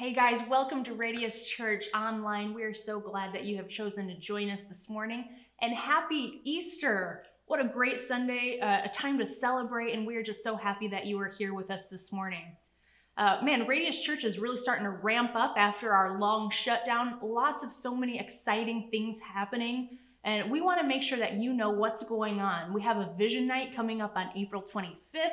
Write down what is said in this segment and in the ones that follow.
Hey guys, welcome to Radius Church Online. We are so glad that you have chosen to join us this morning. And happy Easter! What a great Sunday, uh, a time to celebrate, and we are just so happy that you are here with us this morning. Uh, man, Radius Church is really starting to ramp up after our long shutdown. Lots of so many exciting things happening. And we want to make sure that you know what's going on. We have a vision night coming up on April 25th.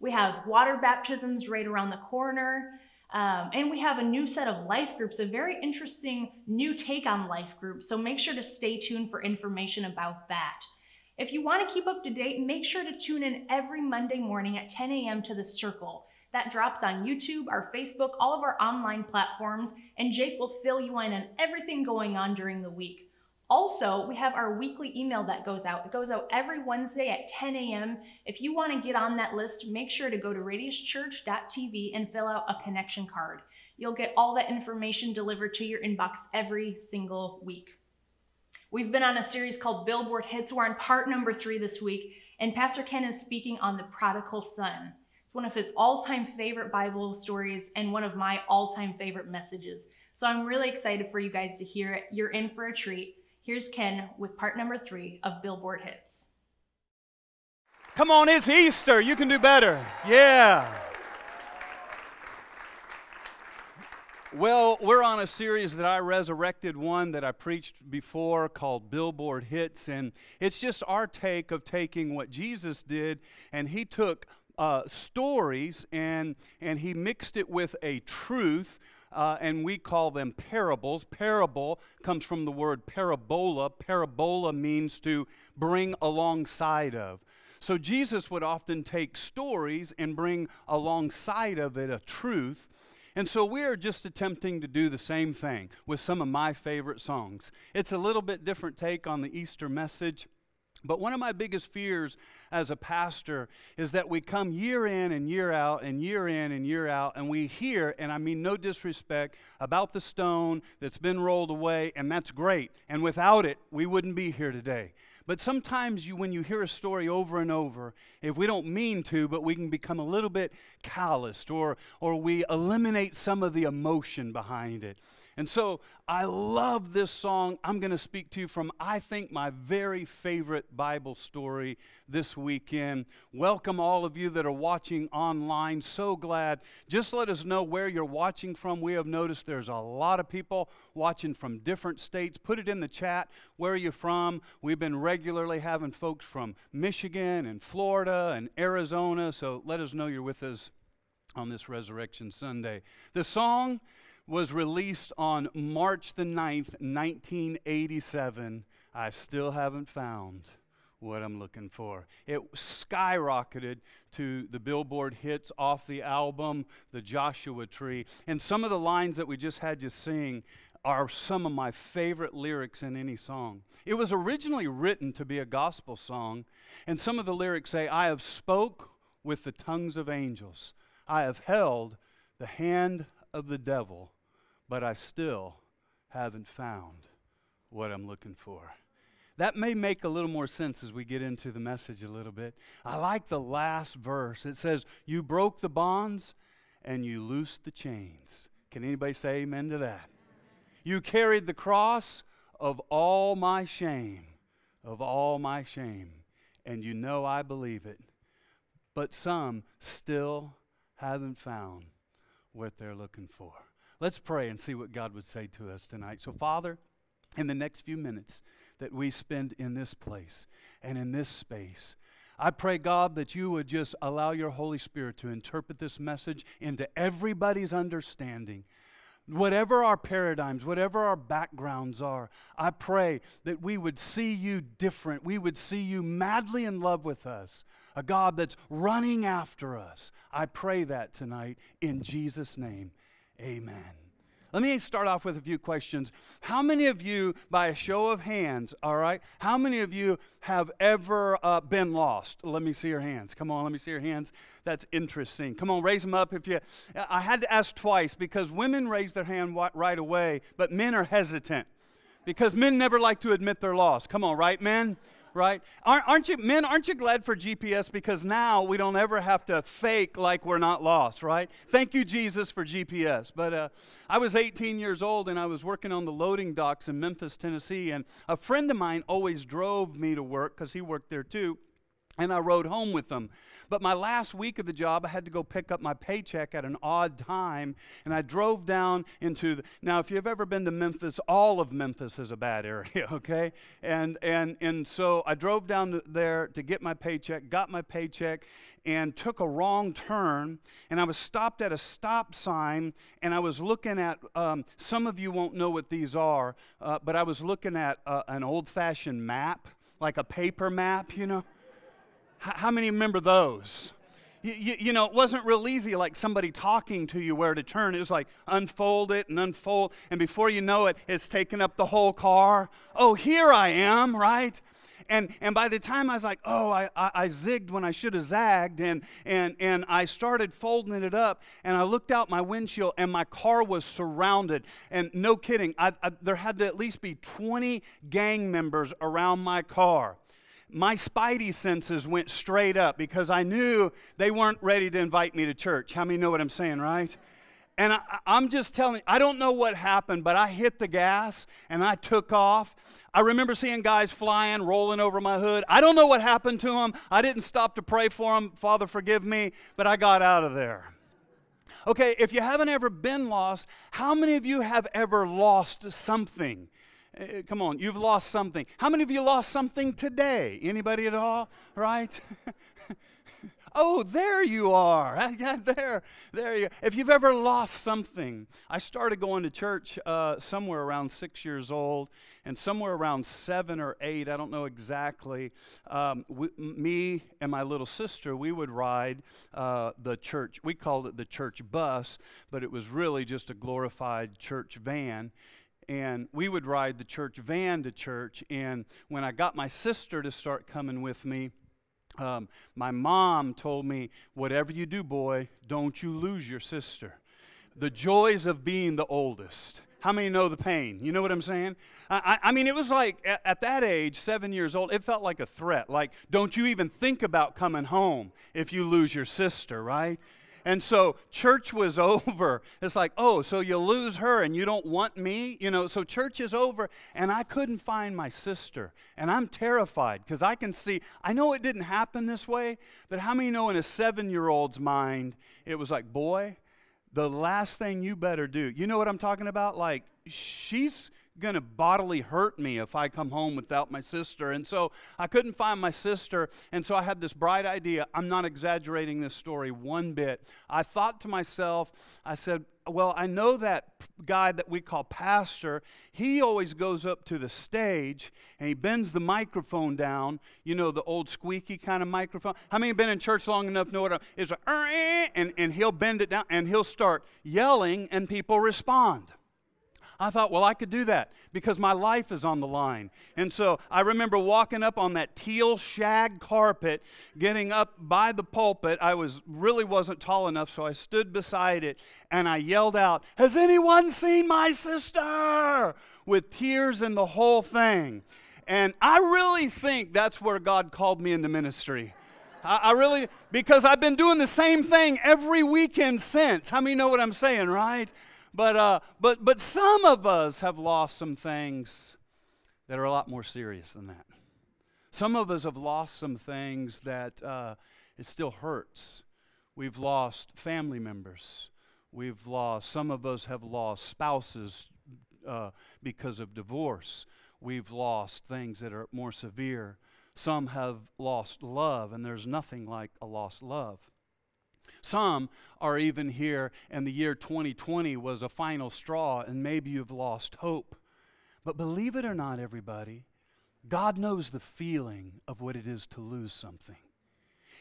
We have water baptisms right around the corner. Um, and we have a new set of life groups, a very interesting new take on life groups. So make sure to stay tuned for information about that. If you want to keep up to date, make sure to tune in every Monday morning at 10 a.m. to The Circle. That drops on YouTube, our Facebook, all of our online platforms, and Jake will fill you in on everything going on during the week. Also, we have our weekly email that goes out. It goes out every Wednesday at 10 a.m. If you want to get on that list, make sure to go to radiuschurch.tv and fill out a connection card. You'll get all that information delivered to your inbox every single week. We've been on a series called Billboard Hits. We're on part number three this week, and Pastor Ken is speaking on the prodigal son. It's one of his all time favorite Bible stories and one of my all time favorite messages. So I'm really excited for you guys to hear it. You're in for a treat. Here's Ken with part number three of Billboard Hits. Come on, it's Easter. You can do better. Yeah. Well, we're on a series that I resurrected one that I preached before called Billboard Hits. And it's just our take of taking what Jesus did and he took uh, stories and, and he mixed it with a truth uh, and we call them parables. Parable comes from the word parabola. Parabola means to bring alongside of. So Jesus would often take stories and bring alongside of it a truth. And so we are just attempting to do the same thing with some of my favorite songs. It's a little bit different take on the Easter message. But one of my biggest fears as a pastor is that we come year in and year out and year in and year out and we hear, and I mean no disrespect, about the stone that's been rolled away, and that's great. And without it, we wouldn't be here today. But sometimes you, when you hear a story over and over, if we don't mean to, but we can become a little bit calloused or, or we eliminate some of the emotion behind it. And so I love this song. I'm going to speak to you from, I think, my very favorite Bible story this weekend. Welcome all of you that are watching online. So glad. Just let us know where you're watching from. We have noticed there's a lot of people watching from different states. Put it in the chat. Where are you from? We've been regularly having folks from Michigan and Florida and Arizona. So let us know you're with us on this Resurrection Sunday. The song was released on March the 9th, 1987. I still haven't found what I'm looking for. It skyrocketed to the Billboard hits off the album, The Joshua Tree. And some of the lines that we just had you sing are some of my favorite lyrics in any song. It was originally written to be a gospel song, and some of the lyrics say, I have spoke with the tongues of angels. I have held the hand of the devil, but I still haven't found what I'm looking for. That may make a little more sense as we get into the message a little bit. I like the last verse. It says, You broke the bonds and you loosed the chains. Can anybody say amen to that? You carried the cross of all my shame, of all my shame. And you know I believe it. But some still haven't found what they're looking for. Let's pray and see what God would say to us tonight. So, Father, in the next few minutes that we spend in this place and in this space, I pray, God, that you would just allow your Holy Spirit to interpret this message into everybody's understanding. Whatever our paradigms, whatever our backgrounds are, I pray that we would see you different. We would see you madly in love with us, a God that's running after us. I pray that tonight in Jesus' name. Amen. Let me start off with a few questions. How many of you, by a show of hands, all right, how many of you have ever uh, been lost? Let me see your hands. Come on, let me see your hands. That's interesting. Come on, raise them up if you. I had to ask twice because women raise their hand right away, but men are hesitant because men never like to admit their loss. Come on, right, men? Right? Aren't, you, men, aren't you glad for GPS? Because now we don't ever have to fake like we're not lost, right? Thank you, Jesus, for GPS. But uh, I was 18 years old and I was working on the loading docks in Memphis, Tennessee. And a friend of mine always drove me to work because he worked there too and I rode home with them. But my last week of the job, I had to go pick up my paycheck at an odd time, and I drove down into the, now. If you've ever been to Memphis, all of Memphis is a bad area, okay? And and and so I drove down there to get my paycheck, got my paycheck, and took a wrong turn, and I was stopped at a stop sign, and I was looking at. Um, some of you won't know what these are, uh, but I was looking at uh, an old-fashioned map, like a paper map, you know. How many remember those? You, you, you, know, it wasn't real easy like somebody talking to you where to turn. It was like unfold it and unfold, and before you know it, it's taken up the whole car. Oh, here I am, right? And, and by the time I was like, oh, I, I, I zigged when I should have zagged, and, and, and I started folding it up, and I looked out my windshield, and my car was surrounded. And no kidding, I, I, there had to at least be 20 gang members around my car my spidey senses went straight up because I knew they weren't ready to invite me to church. How many know what I'm saying, right? And I, am just telling you, I don't know what happened, but I hit the gas and I took off. I remember seeing guys flying, rolling over my hood. I don't know what happened to them. I didn't stop to pray for them. Father, forgive me, but I got out of there. Okay, if you haven't ever been lost, how many of you have ever lost something? Uh, come on, you've lost something. How many of you lost something today? Anybody at all? Right? oh, there you are. Yeah, there, there you. If you've ever lost something, I started going to church uh, somewhere around six years old, and somewhere around seven or eight, I don't know exactly. Um, we, me and my little sister, we would ride uh, the church. We called it the church bus, but it was really just a glorified church van and we would ride the church van to church. And when I got my sister to start coming with me, um, my mom told me, Whatever you do, boy, don't you lose your sister. The joys of being the oldest. How many know the pain? You know what I'm saying? I, I, mean, it was like at, at, that age, seven years old, it felt like a threat. Like, don't you even think about coming home if you lose your sister, right? And so church was over. It's like, oh, so you lose her and you don't want me? You know, so church is over. And I couldn't find my sister. And I'm terrified because I can see, I know it didn't happen this way, but how many know in a seven year old's mind, it was like, boy, the last thing you better do. You know what I'm talking about? Like, she's going to bodily hurt me if I come home without my sister. And so I couldn't find my sister. And so I had this bright idea. I'm not exaggerating this story one bit. I thought to myself, I said, well, I know that guy that we call pastor, he always goes up to the stage and he bends the microphone down, you know, the old squeaky kind of microphone. How many have been in church long enough know what it's like, and, and he'll bend it down and he'll start yelling and people respond. I thought, well, I could do that because my life is on the line. And so I remember walking up on that teal shag carpet, getting up by the pulpit. I was really wasn't tall enough, so I stood beside it and I yelled out, "Has anyone seen my sister?" with tears in the whole thing. And I really think that's where God called me into ministry. I, I, really, because I've been doing the same thing every weekend since. How many know what I'm saying, right? But, uh, but, but some of us have lost some things that are a lot more serious than that. Some of us have lost some things that uh, it still hurts. We've lost family members. We've lost, some of us have lost spouses uh, because of divorce. We've lost things that are more severe. Some have lost love, and there's nothing like a lost love. Some are even here, and the year 2020 was a final straw, and maybe you've lost hope. But believe it or not, everybody, God knows the feeling of what it is to lose something.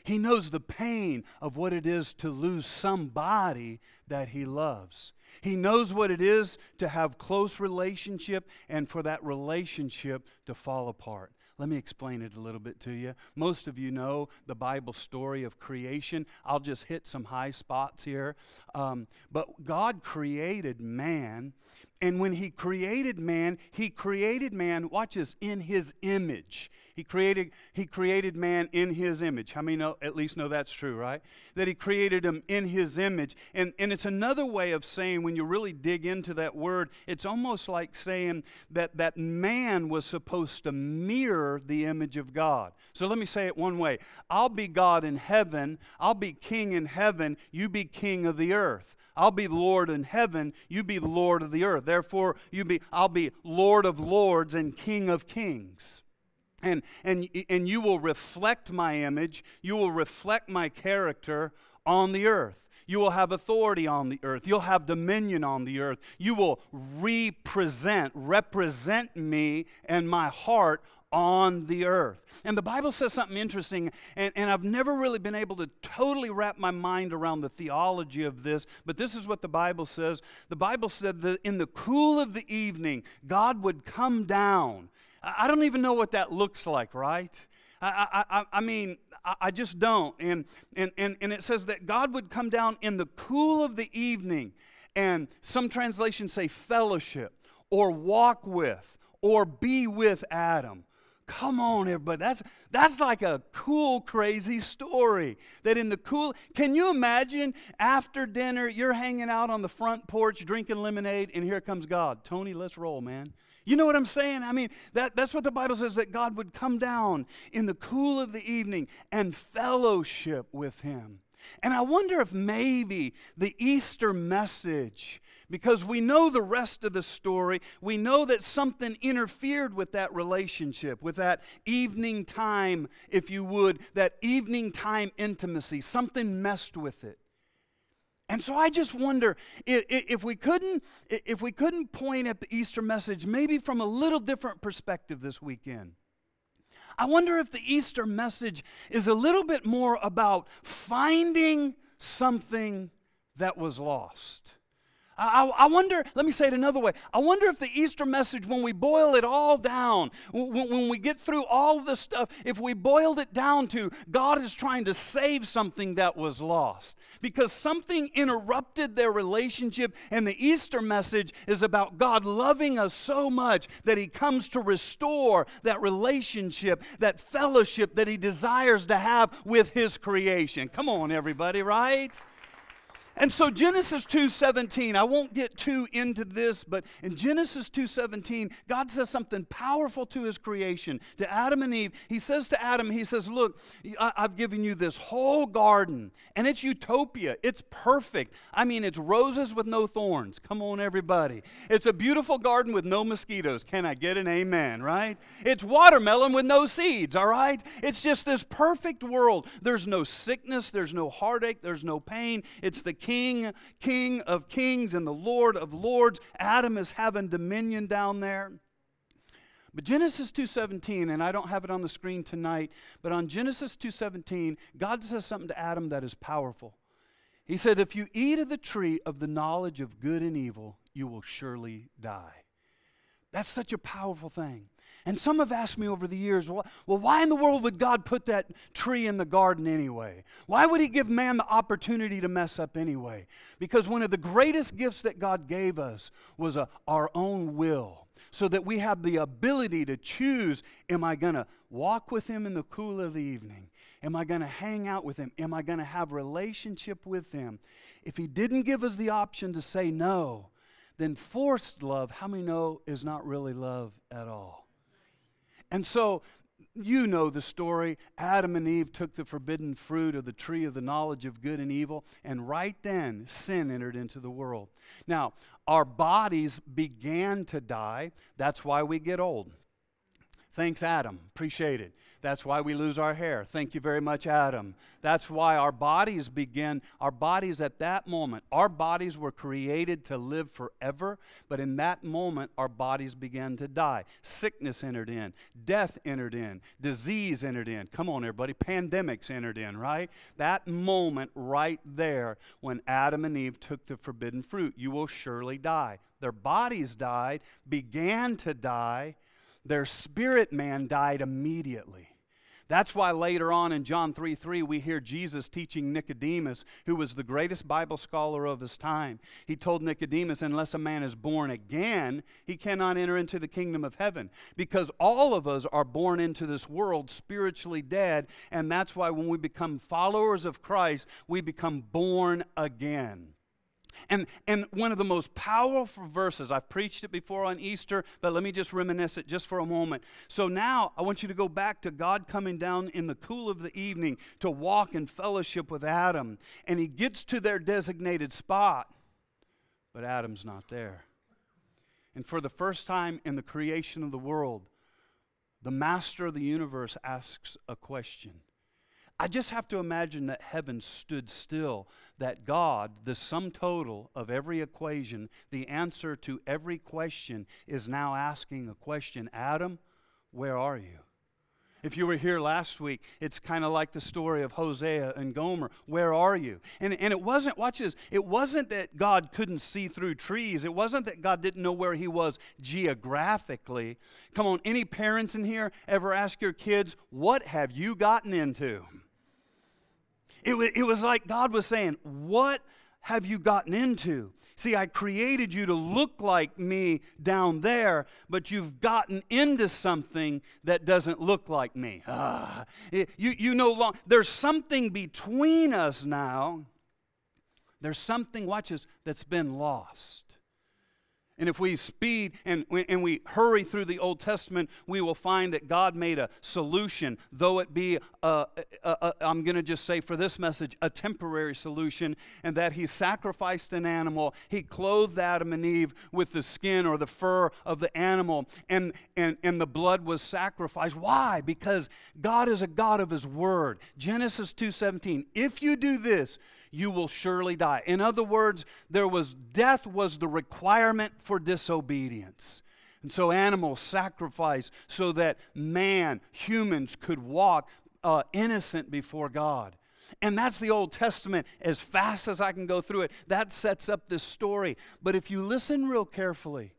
He knows the pain of what it is to lose somebody that he loves. He knows what it is to have close relationship and for that relationship to fall apart. Let me explain it a little bit to you. Most of you know the Bible story of creation. I'll just hit some high spots here. Um, but God created man, and when he created man, he created man, watch this, in his image. He created, he created man in his image. How many know, at least know that's true, right? That he created him in his image. And, and it's another way of saying, when you really dig into that word, it's almost like saying that, that man was supposed to mirror the image of God. So let me say it one way I'll be God in heaven, I'll be king in heaven, you be king of the earth. I'll be Lord in heaven, you be Lord of the earth. Therefore, you be I'll be Lord of lords and King of kings. And, and, and you will reflect my image, you will reflect my character on the earth. You will have authority on the earth. You'll have dominion on the earth. You will represent, represent me and my heart on the earth. And the Bible says something interesting, and, and I've never really been able to totally wrap my mind around the theology of this, but this is what the Bible says. The Bible said that in the cool of the evening, God would come down. I don't even know what that looks like, right? I, I, I mean, I just don't. And, and, and, and it says that God would come down in the cool of the evening, and some translations say fellowship, or walk with, or be with Adam. Come on, everybody. That's, that's like a cool, crazy story. That in the cool, can you imagine after dinner, you're hanging out on the front porch drinking lemonade, and here comes God. Tony, let's roll, man. You know what I'm saying? I mean, that, that's what the Bible says that God would come down in the cool of the evening and fellowship with him. And I wonder if maybe the Easter message because we know the rest of the story. We know that something interfered with that relationship, with that evening time, if you would, that evening time intimacy. Something messed with it. And so I just wonder if we couldn't if we couldn't point at the Easter message maybe from a little different perspective this weekend. I wonder if the Easter message is a little bit more about finding something that was lost. I, I, wonder, let me say it another way. I wonder if the Easter message, when we boil it all down, when, when we get through all the stuff, if we boiled it down to God is trying to save something that was lost. Because something interrupted their relationship, and the Easter message is about God loving us so much that He comes to restore that relationship, that fellowship that He desires to have with His creation. Come on, everybody, right? And so Genesis 2:17, I won't get too into this, but in Genesis 2:17, God says something powerful to his creation, to Adam and Eve. He says to Adam, he says, "Look, I've given you this whole garden, and it's utopia. It's perfect. I mean, it's roses with no thorns. Come on everybody. It's a beautiful garden with no mosquitoes. Can I get an amen, right? It's watermelon with no seeds, all right? It's just this perfect world. There's no sickness, there's no heartache, there's no pain. It's the King, King of kings and the Lord of lords. Adam is having dominion down there. But Genesis 2:17 and I don't have it on the screen tonight, but on Genesis 2:17, God says something to Adam that is powerful. He said, "If you eat of the tree of the knowledge of good and evil, you will surely die." That's such a powerful thing. And some have asked me over the years, well, well, why in the world would God put that tree in the garden anyway? Why would He give man the opportunity to mess up anyway? Because one of the greatest gifts that God gave us was a, our own will, so that we have the ability to choose am I going to walk with Him in the cool of the evening? Am I going to hang out with Him? Am I going to have relationship with Him? If He didn't give us the option to say no, then forced love, how many know, is not really love at all? And so you know the story. Adam and Eve took the forbidden fruit of the tree of the knowledge of good and evil, and right then sin entered into the world. Now, our bodies began to die. That's why we get old. Thanks, Adam. Appreciate it. That's why we lose our hair. Thank you very much, Adam. That's why our bodies begin, our bodies at that moment, our bodies were created to live forever, but in that moment, our bodies began to die. Sickness entered in, death entered in, disease entered in. Come on, everybody. Pandemics entered in, right? That moment right there when Adam and Eve took the forbidden fruit, you will surely die. Their bodies died, began to die, their spirit man died immediately. That's why later on in John 3 3, we hear Jesus teaching Nicodemus, who was the greatest Bible scholar of his time. He told Nicodemus, unless a man is born again, he cannot enter into the kingdom of heaven. Because all of us are born into this world spiritually dead, and that's why when we become followers of Christ, we become born again. And, and one of the most powerful verses, I've preached it before on Easter, but let me just reminisce it just for a moment. So now I want you to go back to God coming down in the cool of the evening to walk in fellowship with Adam. And he gets to their designated spot, but Adam's not there. And for the first time in the creation of the world, the master of the universe asks a question I just have to imagine that heaven stood still, that God, the sum total of every equation, the answer to every question, is now asking a question Adam, where are you? If you were here last week, it's kind of like the story of Hosea and Gomer. Where are you? And, and it wasn't, watch this, it wasn't that God couldn't see through trees. It wasn't that God didn't know where he was geographically. Come on, any parents in here ever ask your kids, What have you gotten into? It, w- it was like God was saying, What have you gotten into? See, I created you to look like me down there, but you've gotten into something that doesn't look like me. Ah, you, you no longer, there's something between us now. There's something, watch this, that's been lost. And if we speed and, and we hurry through the Old Testament, we will find that God made a solution, though it be, a, a, a, I'm going to just say for this message, a temporary solution, and that He sacrificed an animal. He clothed Adam and Eve with the skin or the fur of the animal, and, and, and the blood was sacrificed. Why? Because God is a God of His Word. Genesis 2.17, if you do this, you will surely die. In other words, there was death was the requirement for disobedience. And so animals sacrificed so that man, humans, could walk uh, innocent before God. And that's the Old Testament as fast as I can go through it. That sets up this story. But if you listen real carefully,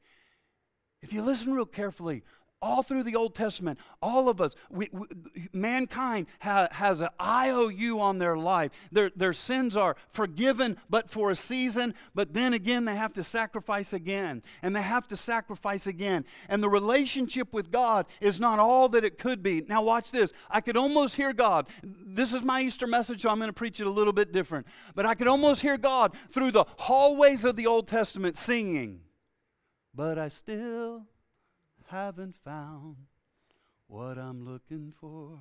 if you listen real carefully, all through the Old Testament, all of us, we, we, mankind ha, has an IOU on their life. Their, their sins are forgiven, but for a season, but then again, they have to sacrifice again, and they have to sacrifice again. And the relationship with God is not all that it could be. Now, watch this. I could almost hear God. This is my Easter message, so I'm going to preach it a little bit different. But I could almost hear God through the hallways of the Old Testament singing, But I still haven't found what I'm looking for,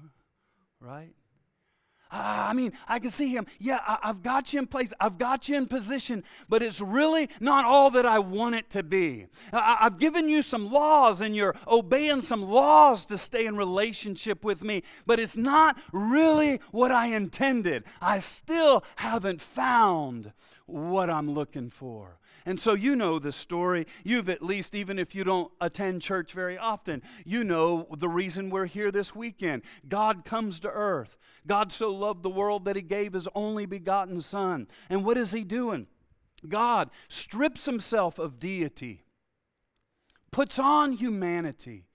right? Ah, I mean, I can see him. Yeah, I, have got you in place. I've got you in position, but it's really not all that I want it to be. I, I've given you some laws, and you're obeying some laws to stay in relationship with me, but it's not really what I intended. I still haven't found what I'm looking for. And so you know the story. You've at least, even if you don't attend church very often, you know the reason we're here this weekend. God comes to earth. God so loved the world that he gave his only begotten Son. And what is he doing? God strips himself of deity, puts on humanity.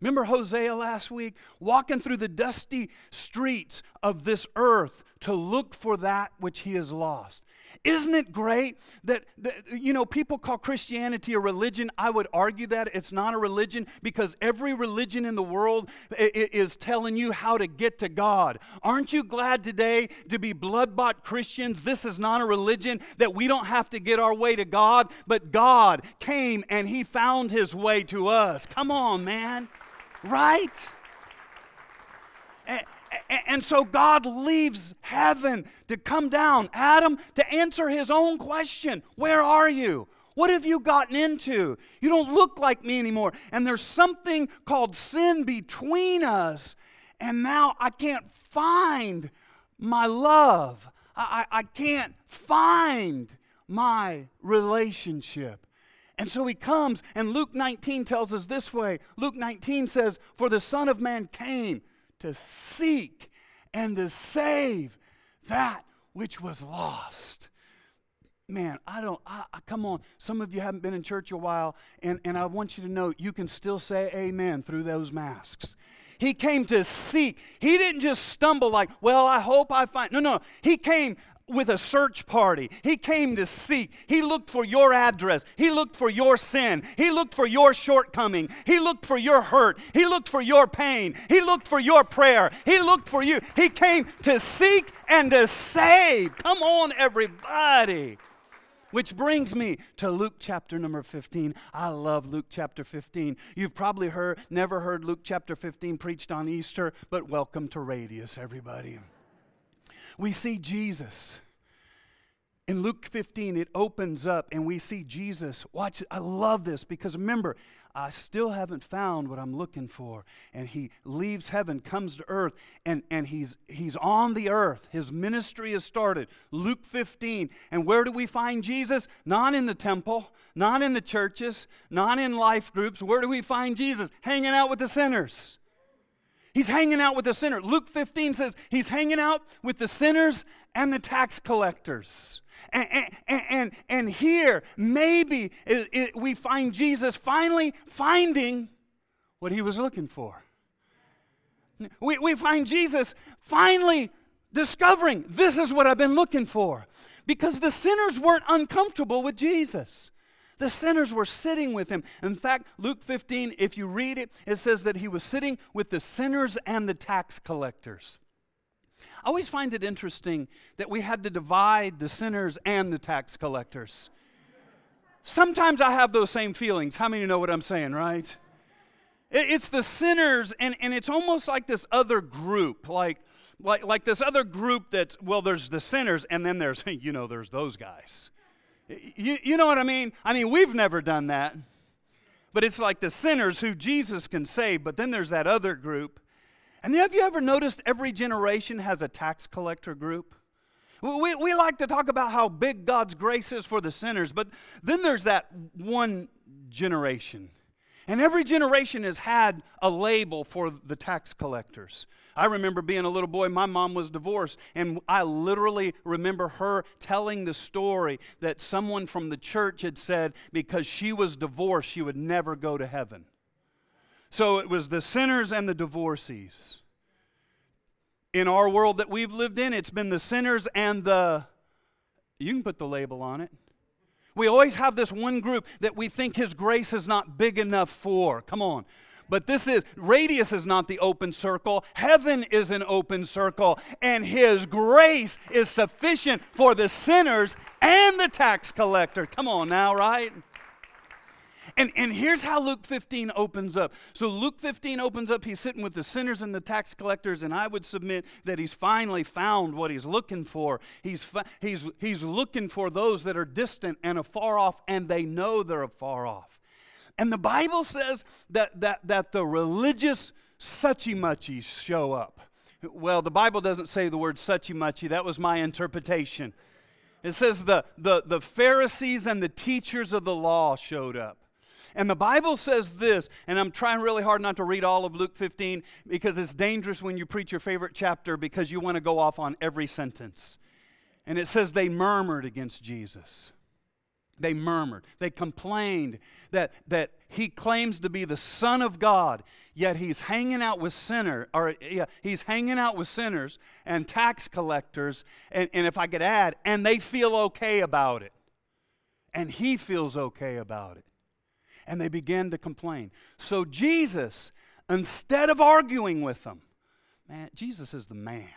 Remember Hosea last week? Walking through the dusty streets of this earth to look for that which he has lost. Isn't it great that, that, you know, people call Christianity a religion? I would argue that it's not a religion because every religion in the world is telling you how to get to God. Aren't you glad today to be blood bought Christians? This is not a religion that we don't have to get our way to God, but God came and He found His way to us. Come on, man. Right? And so God leaves heaven to come down, Adam, to answer his own question Where are you? What have you gotten into? You don't look like me anymore. And there's something called sin between us. And now I can't find my love. I, I, I can't find my relationship. And so he comes, and Luke 19 tells us this way Luke 19 says, For the Son of Man came to seek and to save that which was lost. Man, I don't, I, I, come on. Some of you haven't been in church a while, and, and I want you to know you can still say amen through those masks. He came to seek. He didn't just stumble like, well, I hope I find. No, no. He came with a search party. He came to seek. He looked for your address. He looked for your sin. He looked for your shortcoming. He looked for your hurt. He looked for your pain. He looked for your prayer. He looked for you. He came to seek and to save. Come on, everybody. Which brings me to Luke chapter number 15. I love Luke chapter 15. You've probably heard, never heard Luke chapter 15 preached on Easter, but welcome to Radius, everybody we see Jesus. In Luke 15, it opens up and we see Jesus. Watch, I love this because remember, I still haven't found what I'm looking for. And he leaves heaven, comes to earth, and, and he's, he's on the earth. His ministry has started. Luke 15. And where do we find Jesus? Not in the temple, not in the churches, not in life groups. Where do we find Jesus? Hanging out with the sinners. He's hanging out with the sinner. Luke 15 says he's hanging out with the sinners and the tax collectors. And, and, and, and here, maybe it, it, we find Jesus finally finding what he was looking for. We, we find Jesus finally discovering this is what I've been looking for. Because the sinners weren't uncomfortable with Jesus. The sinners were sitting with him. In fact, Luke 15, if you read it, it says that he was sitting with the sinners and the tax collectors. I always find it interesting that we had to divide the sinners and the tax collectors. Sometimes I have those same feelings. How many know what I'm saying, right? It's the sinners, and, and it's almost like this other group, like, like, like this other group that, well, there's the sinners, and then there's, you know, there's those guys. You, you know what I mean? I mean, we've never done that. But it's like the sinners who Jesus can save, but then there's that other group. And have you ever noticed every generation has a tax collector group? We, we like to talk about how big God's grace is for the sinners, but then there's that one generation. And every generation has had a label for the tax collectors. I remember being a little boy, my mom was divorced, and I literally remember her telling the story that someone from the church had said because she was divorced, she would never go to heaven. So it was the sinners and the divorcees. In our world that we've lived in, it's been the sinners and the, you can put the label on it. We always have this one group that we think His grace is not big enough for. Come on. But this is, radius is not the open circle. Heaven is an open circle. And His grace is sufficient for the sinners and the tax collector. Come on now, right? And, and here's how Luke 15 opens up. So, Luke 15 opens up, he's sitting with the sinners and the tax collectors, and I would submit that he's finally found what he's looking for. He's, he's, he's looking for those that are distant and afar off, and they know they're afar off. And the Bible says that, that, that the religious suchy muchies show up. Well, the Bible doesn't say the word suchy muchy, that was my interpretation. It says the, the, the Pharisees and the teachers of the law showed up. And the Bible says this, and I'm trying really hard not to read all of Luke 15 because it's dangerous when you preach your favorite chapter because you want to go off on every sentence. And it says they murmured against Jesus. They murmured. They complained that, that he claims to be the Son of God, yet he's hanging out with sinners, or yeah, he's hanging out with sinners and tax collectors, and, and if I could add, and they feel okay about it. And he feels okay about it. And they began to complain. So Jesus, instead of arguing with them, man, Jesus is the man.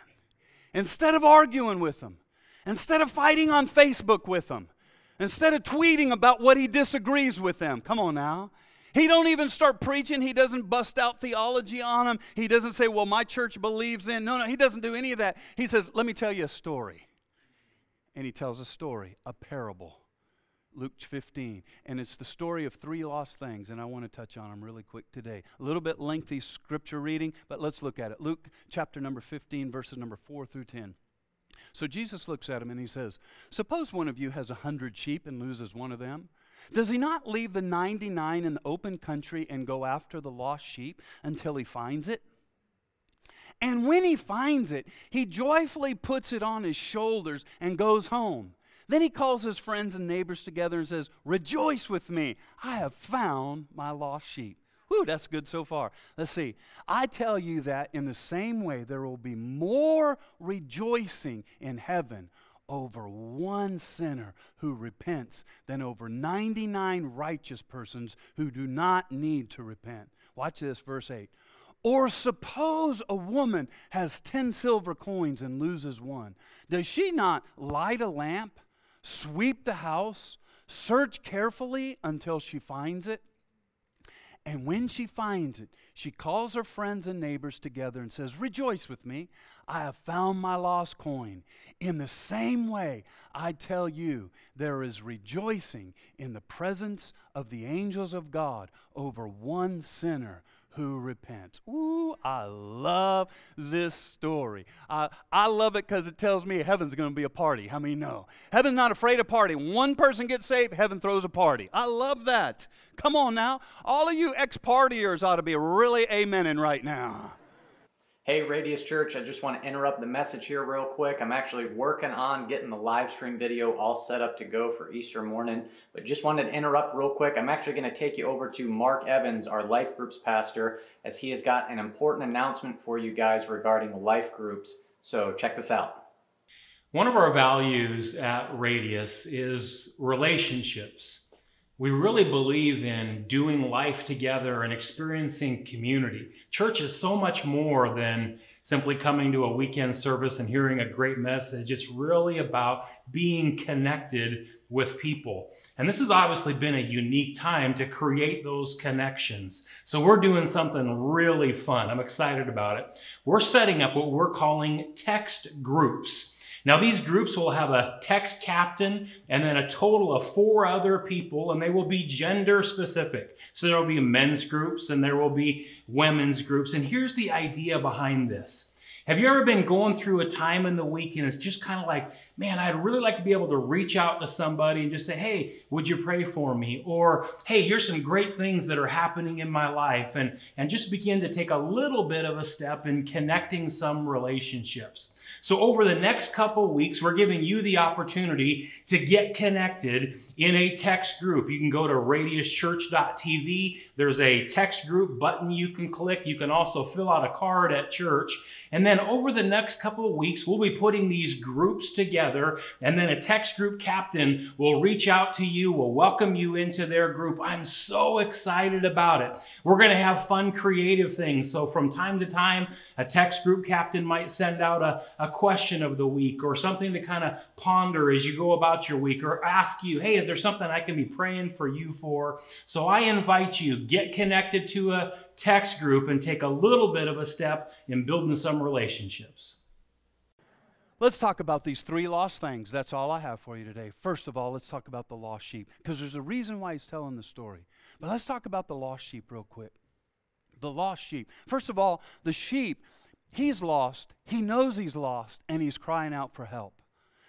Instead of arguing with them, instead of fighting on Facebook with them, Instead of tweeting about what he disagrees with them. Come on now. He don't even start preaching. He doesn't bust out theology on them. He doesn't say, "Well, my church believes in." No, no, he doesn't do any of that. He says, "Let me tell you a story." And he tells a story, a parable. Luke 15. And it's the story of three lost things, and I want to touch on them really quick today. A little bit lengthy scripture reading, but let's look at it. Luke chapter number 15, verses number 4 through 10. So Jesus looks at him and he says, Suppose one of you has a hundred sheep and loses one of them. Does he not leave the 99 in the open country and go after the lost sheep until he finds it? And when he finds it, he joyfully puts it on his shoulders and goes home. Then he calls his friends and neighbors together and says, Rejoice with me, I have found my lost sheep. Whew, that's good so far. Let's see. I tell you that in the same way, there will be more rejoicing in heaven over one sinner who repents than over 99 righteous persons who do not need to repent. Watch this, verse 8. Or suppose a woman has 10 silver coins and loses one. Does she not light a lamp, sweep the house, search carefully until she finds it? And when she finds it, she calls her friends and neighbors together and says, Rejoice with me, I have found my lost coin. In the same way, I tell you, there is rejoicing in the presence of the angels of God over one sinner who repents. Ooh, I love this story. I, I love it because it tells me heaven's going to be a party. How many know? Heaven's not afraid of party. One person gets saved, heaven throws a party. I love that. Come on now. All of you ex partiers ought to be really amening right now. Hey Radius Church, I just want to interrupt the message here real quick. I'm actually working on getting the live stream video all set up to go for Easter morning, but just wanted to interrupt real quick. I'm actually going to take you over to Mark Evans, our life groups pastor, as he has got an important announcement for you guys regarding life groups. So check this out. One of our values at Radius is relationships. We really believe in doing life together and experiencing community. Church is so much more than simply coming to a weekend service and hearing a great message. It's really about being connected with people. And this has obviously been a unique time to create those connections. So we're doing something really fun. I'm excited about it. We're setting up what we're calling text groups. Now, these groups will have a text captain and then a total of four other people, and they will be gender specific. So there will be men's groups and there will be women's groups. And here's the idea behind this. Have you ever been going through a time in the week and it's just kind of like, man, I'd really like to be able to reach out to somebody and just say, hey, would you pray for me? Or, hey, here's some great things that are happening in my life. And, and just begin to take a little bit of a step in connecting some relationships. So over the next couple weeks, we're giving you the opportunity to get connected in a text group. You can go to radiuschurch.tv. There's a text group button you can click. You can also fill out a card at church. And then over the next couple of weeks, we'll be putting these groups together. And then a text group captain will reach out to you, will welcome you into their group. I'm so excited about it. We're going to have fun, creative things. So from time to time, a text group captain might send out a, a question of the week or something to kind of ponder as you go about your week or ask you, hey, is there something I can be praying for you for? So I invite you, get connected to a text group and take a little bit of a step in building some relationships. Let's talk about these three lost things. That's all I have for you today. First of all, let's talk about the lost sheep because there's a reason why he's telling the story. But let's talk about the lost sheep real quick. The lost sheep. First of all, the sheep, he's lost, he knows he's lost, and he's crying out for help.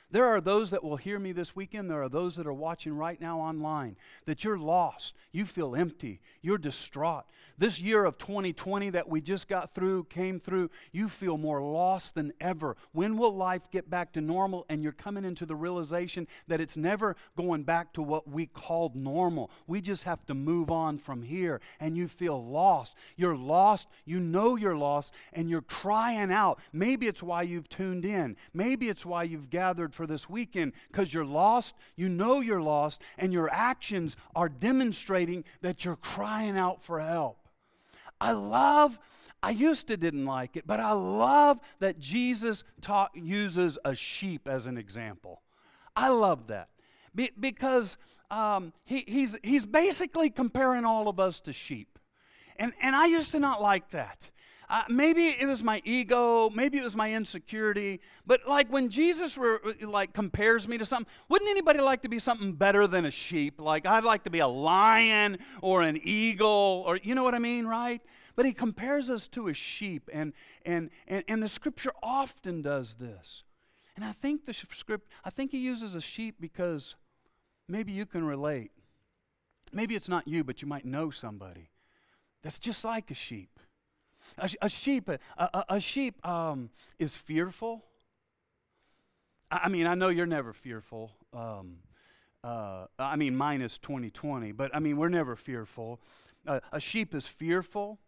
There are those that will hear me this weekend. There are those that are watching right now online that you're lost. You feel empty. You're distraught. This year of 2020 that we just got through, came through, you feel more lost than ever. When will life get back to normal? And you're coming into the realization that it's never going back to what we called normal. We just have to move on from here. And you feel lost. You're lost. You know you're lost. And you're crying out. Maybe it's why you've tuned in. Maybe it's why you've gathered for this weekend because you're lost, you know you're lost, and your actions are demonstrating that you're crying out for help. I love I used to didn't like it, but I love that Jesus taught, uses a sheep as an example. I love that Be, because um, he, he's, he's basically comparing all of us to sheep. And, and I used to not like that. Uh, maybe it was my ego, maybe it was my insecurity, but like when Jesus were, like compares me to something, wouldn't anybody like to be something better than a sheep? Like I'd like to be a lion or an eagle or you know what I mean, right? But he compares us to a sheep, and and and, and the scripture often does this. And I think the script, I think he uses a sheep because maybe you can relate. Maybe it's not you, but you might know somebody that's just like a sheep. A, a sheep, a, a, a sheep um, is fearful. I, I, mean, I know you're never fearful. Um, uh, I mean, minus 2020, but I mean, we're never fearful. a, a sheep is fearful,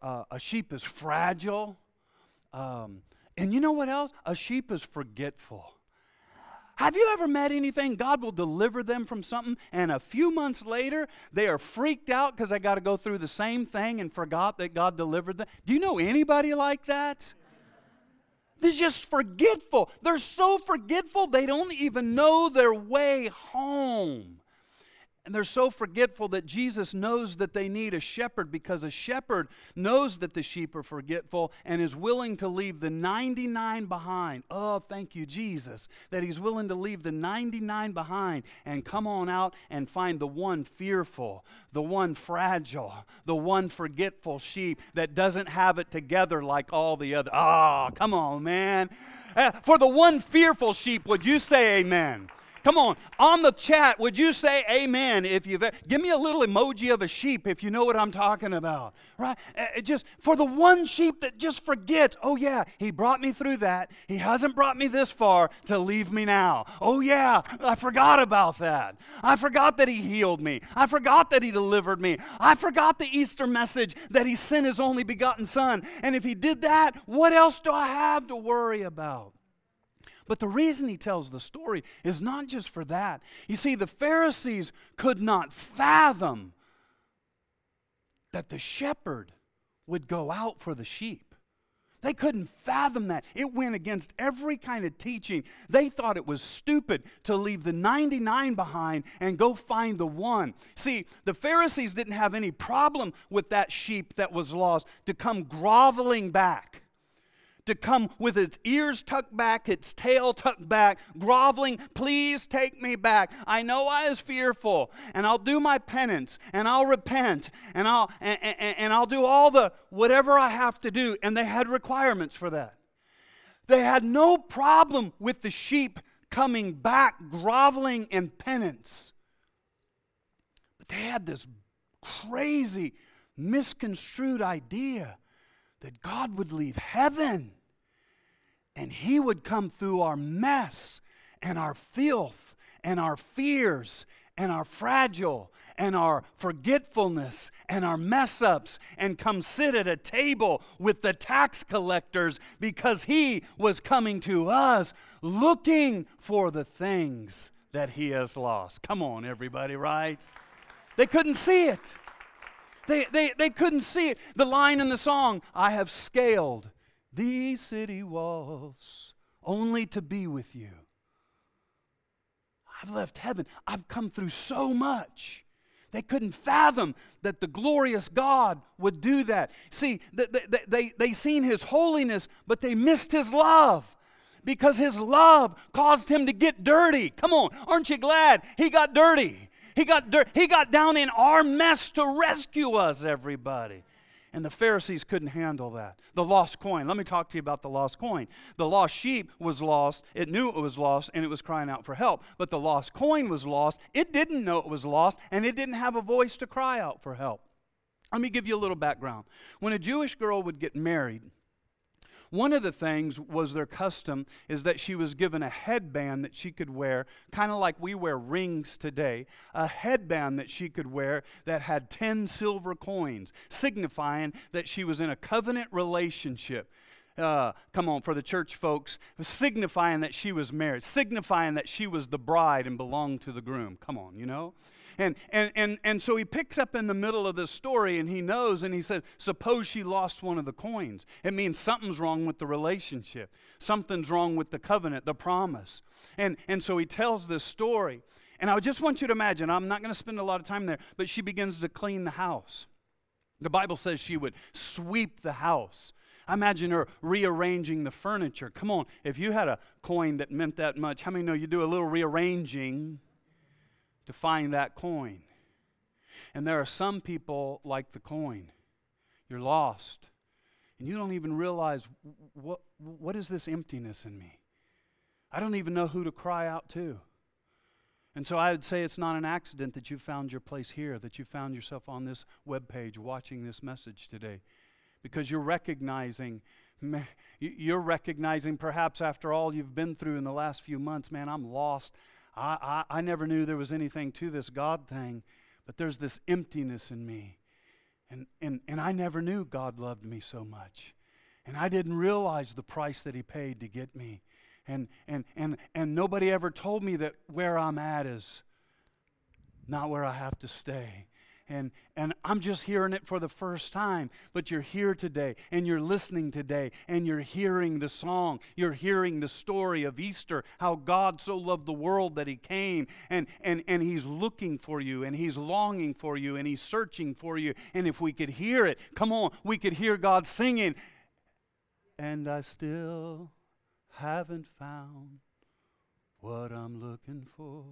uh, a sheep is fragile. Um, and you know what else? A sheep is forgetful. Have you ever met anything? God will deliver them from something, and a few months later, they are freaked out because they got to go through the same thing and forgot that God delivered them. Do you know anybody like that? They're just forgetful. They're so forgetful, they don't even know their way home. And they're so forgetful that Jesus knows that they need a shepherd because a shepherd knows that the sheep are forgetful and is willing to leave the 99 behind. Oh, thank you, Jesus, that he's willing to leave the 99 behind and come on out and find the one fearful, the one fragile, the one forgetful sheep that doesn't have it together like all the other. Oh, come on, man. Uh, for the one fearful sheep, would you say amen? Come on, on the chat, would you say amen if you've give me a little emoji of a sheep if you know what I'm talking about, right? Uh, just for the one sheep that just forgets, oh yeah, he brought me through that. He hasn't brought me this far to leave me now. Oh yeah, I forgot about that. I forgot that he healed me. I forgot that he delivered me. I forgot the Easter message that he sent his only begotten son. And if he did that, what else do I have to worry about? But the reason he tells the story is not just for that. You see, the Pharisees could not fathom that the shepherd would go out for the sheep. They couldn't fathom that. It went against every kind of teaching. They thought it was stupid to leave the 99 behind and go find the one. See, the Pharisees didn't have any problem with that sheep that was lost to come groveling back to come with its ears tucked back, its tail tucked back, groveling, Please take me back. I know I was fearful, and I'll do my penance, and I'll repent, and I'll, and, and, and I'll do all the whatever I have to do. And they had requirements for that. They had no problem with the sheep coming back, groveling in penance. But they had this crazy, misconstrued idea that God would leave heaven and He would come through our mess and our filth and our fears and our fragile and our forgetfulness and our mess ups and come sit at a table with the tax collectors because He was coming to us looking for the things that He has lost. Come on, everybody, right? They couldn't see it. They, they, they couldn't see it. The line in the song, I have scaled these city walls only to be with you. I've left heaven. I've come through so much. They couldn't fathom that the glorious God would do that. See, they, they, they, they seen his holiness, but they missed his love because his love caused him to get dirty. Come on, aren't you glad he got dirty? He got, dirt, he got down in our mess to rescue us, everybody. And the Pharisees couldn't handle that. The lost coin. Let me talk to you about the lost coin. The lost sheep was lost. It knew it was lost and it was crying out for help. But the lost coin was lost. It didn't know it was lost and it didn't have a voice to cry out for help. Let me give you a little background. When a Jewish girl would get married, one of the things was their custom is that she was given a headband that she could wear, kind of like we wear rings today, a headband that she could wear that had 10 silver coins, signifying that she was in a covenant relationship. Uh, come on, for the church folks, signifying that she was married, signifying that she was the bride and belonged to the groom. Come on, you know? And, and, and, and so he picks up in the middle of this story and he knows and he says, Suppose she lost one of the coins. It means something's wrong with the relationship, something's wrong with the covenant, the promise. And, and so he tells this story. And I just want you to imagine, I'm not going to spend a lot of time there, but she begins to clean the house. The Bible says she would sweep the house. I imagine her rearranging the furniture. Come on, if you had a coin that meant that much, how many know you do a little rearranging? To find that coin. And there are some people like the coin. You're lost. And you don't even realize what, what is this emptiness in me? I don't even know who to cry out to. And so I would say it's not an accident that you found your place here, that you found yourself on this web page watching this message today. Because you're recognizing, you're recognizing perhaps after all you've been through in the last few months, man, I'm lost. I, I, I never knew there was anything to this God thing, but there's this emptiness in me. And, and, and I never knew God loved me so much. And I didn't realize the price that He paid to get me. And, and, and, and nobody ever told me that where I'm at is not where I have to stay and, and I'm just hearing it for the first time. But you're here today, and you're listening today, and you're hearing the song. You're hearing the story of Easter, how God so loved the world that He came, and, and, and He's looking for you, and He's longing for you, and He's searching for you. And if we could hear it, come on, we could hear God singing. And I still haven't found what I'm looking for.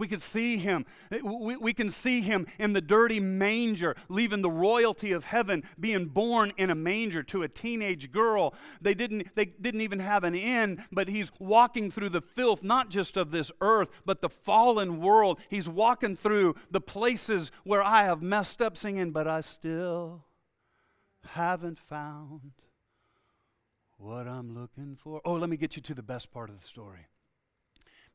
We could see him. Eh, we, we can see him in the dirty manger, leaving the royalty of heaven, being born in a manger to a teenage girl. They didn't, they didn't even have an inn, but he's walking through the filth, not just of this earth, but the fallen world. He's walking through the places where I have messed up, singing, but I still haven't found what I'm looking for. Oh, let me get you to the best part of the story.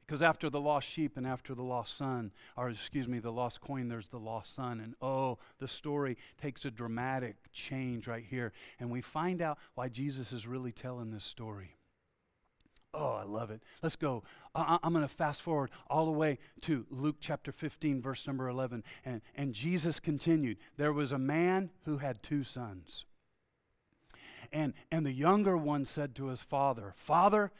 Because after the lost sheep and after the lost son, or excuse me, the lost coin, there's the lost son. And oh, the story takes a dramatic change right here. And we find out why Jesus is really telling this story. Oh, I love it. Let's go. I- am going to fast forward all the way to Luke chapter 15, verse number 11. And, and Jesus continued There was a man who had two sons. And, and the younger one said to his father, Father,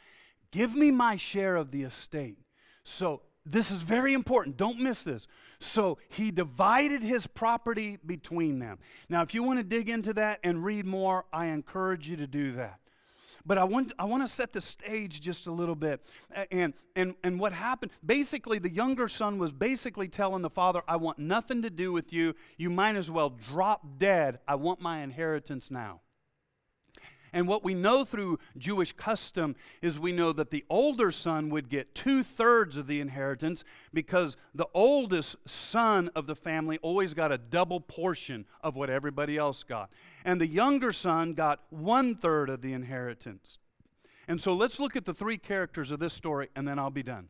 Give me my share of the estate. So, this is very important. Don't miss this. So, he divided his property between them. Now, if you want to dig into that and read more, I encourage you to do that. But I want, I want to set the stage just a little bit. And, and, and what happened, basically, the younger son was basically telling the father, I want nothing to do with you. You might as well drop dead. I want my inheritance now. And what we know through Jewish custom is we know that the older son would get two thirds of the inheritance because the oldest son of the family always got a double portion of what everybody else got. And the younger son got one third of the inheritance. And so let's look at the three characters of this story and then I'll be done.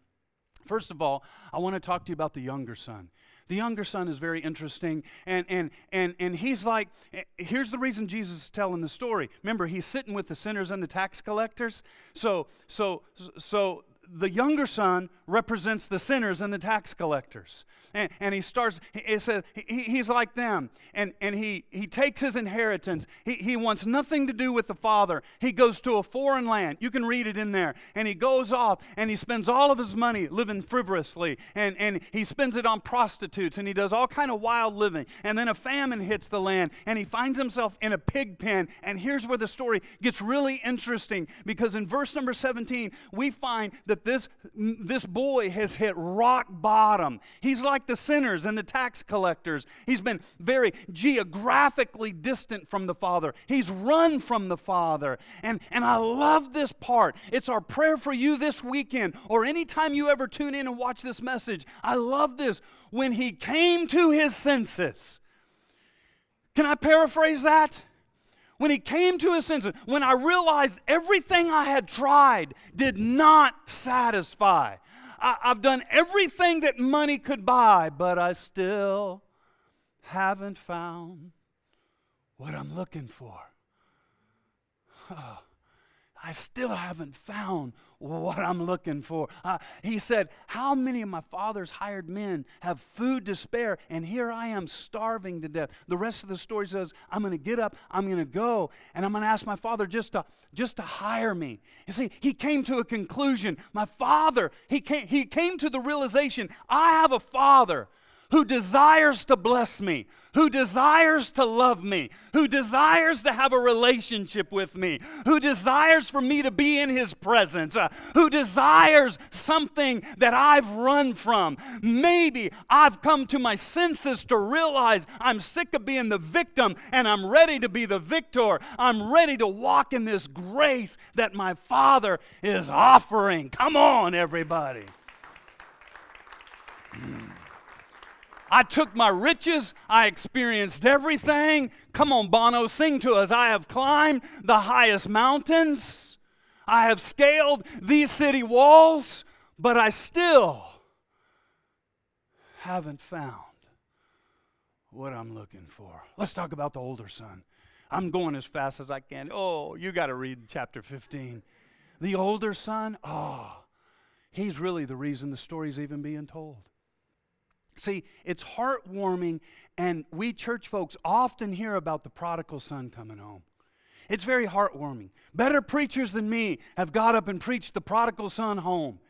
First of all, I want to talk to you about the younger son. The younger son is very interesting. And, and, and, and he's like, eh, here's the reason Jesus is telling the story. Remember, he's sitting with the sinners and the tax collectors. So, so, so the younger son represents the sinners and the tax collectors. And, and he starts, he says, he, he's like them. And, and he, he takes his inheritance. He, he wants nothing to do with the father. He goes to a foreign land. You can read it in there. And he goes off and he spends all of his money living frivolously. And, and he spends it on prostitutes and he does all kind of wild living. And then a famine hits the land and he finds himself in a pig pen. And here's where the story gets really interesting because in verse number 17, we find that this, this boy has hit rock bottom. He's like the sinners and the tax collectors. He's been very geographically distant from the Father. He's run from the Father. And, and I love this part. It's our prayer for you this weekend or anytime you ever tune in and watch this message. I love this. When he came to his senses, can I paraphrase that? When he came to his senses, when I realized everything I had tried did not satisfy. I, have done everything that money could buy, but I still haven't found what I'm looking for. Oh, I still haven't found what I'm looking for. Uh, he said, How many of my father's hired men have food to spare? And here I am starving to death. The rest of the story says, I'm going to get up, I'm going to go, and I'm going to ask my father just to, just to hire me. You see, he came to a conclusion. My father, he came, he came to the realization I have a father who desires to bless me, who desires to love me, who desires to have a relationship with me, who desires for me to be in his presence, uh, who desires something that I've run from. Maybe I've come to my senses to realize I'm sick of being the victim and I'm ready to be the victor. I'm ready to walk in this grace that my Father is offering. Come on, everybody. I took my riches. I experienced everything. Come on, Bono, sing to us. I have climbed the highest mountains. I have scaled these city walls, but I still haven't found what I'm looking for. Let's talk about the older son. I'm going as fast as I can. Oh, you got to read chapter 15. The older son, oh, he's really the reason the story's even being told. See, it's heartwarming, and we church folks often hear about the prodigal son coming home. It's very heartwarming. Better preachers than me have got up and preached the prodigal son home.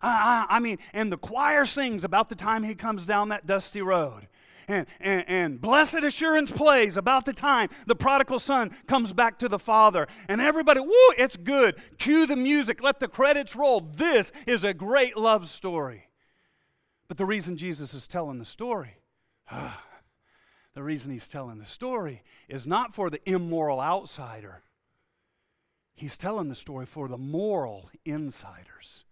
I, I, I mean, and the choir sings about the time he comes down that dusty road. And, and, and, blessed assurance plays about the time the prodigal son comes back to the father. And everybody, woo, it's good. Cue the music, let the credits roll. This is a great love story. But the reason Jesus is telling the story, the reason he's telling the story is not for the immoral outsider, he's telling the story for the moral insiders.